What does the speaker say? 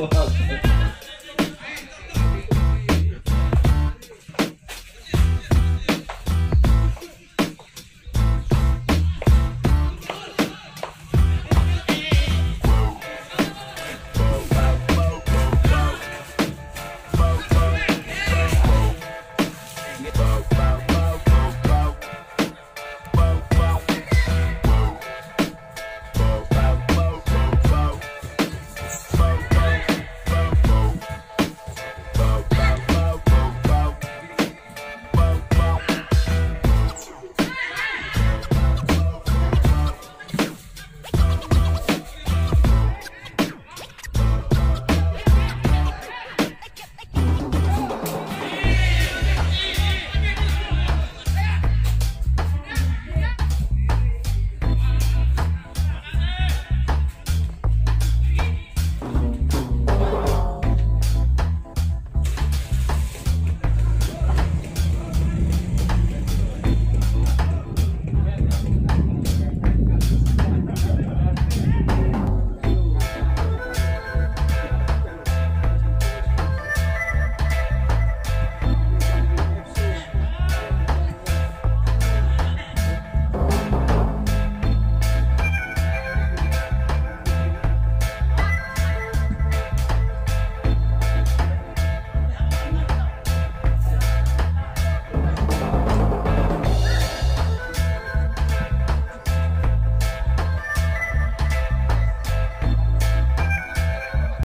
Wow.